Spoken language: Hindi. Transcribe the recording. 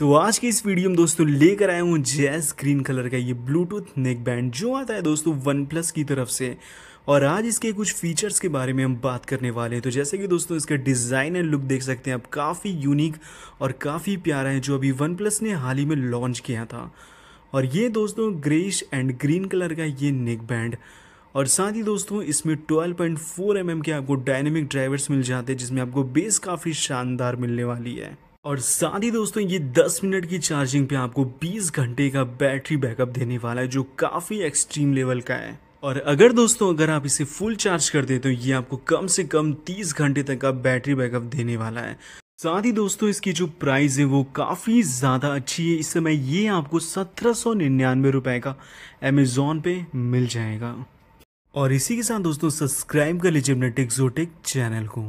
तो आज की इस वीडियो में दोस्तों लेकर आया हूँ जैस ग्रीन कलर का ये ब्लूटूथ नेक बैंड जो आता है दोस्तों वन प्लस की तरफ़ से। और आज इसके कुछ फीचर्स के बारे में हम बात करने वाले हैं। तो जैसे कि दोस्तों इसका डिज़ाइन एंड लुक देख सकते हैं आप, काफ़ी यूनिक और काफ़ी प्यारा है जो अभी वन प्लस ने हाल ही में लॉन्च किया था। और ये दोस्तों ग्रेश एंड ग्रीन कलर का ये नेक बैंड। और साथ ही दोस्तों इसमें 12.4 पॉइंट के आपको डायनेमिक ड्राइवर्स मिल जाते हैं, जिसमें आपको बेस काफ़ी शानदार मिलने वाली है। और साथ ही दोस्तों, ये 10 मिनट की चार्जिंग पे आपको 20 घंटे का बैटरी बैकअप देने वाला है, जो काफ़ी एक्सट्रीम लेवल का है। और अगर दोस्तों, अगर आप इसे फुल चार्ज कर दे तो ये आपको कम से कम 30 घंटे तक का बैटरी बैकअप देने वाला है। साथ ही दोस्तों, इसकी जो प्राइस है, वो काफ़ी ज़्यादा अच्छी है। इस समय ये आपको सत्रह सौ निन्यानवे रुपए का अमेज़ोन पे मिल जाएगा। और इसी के साथ दोस्तों सब्सक्राइब कर लीजिए अपने टेक्सोटेक चैनल को।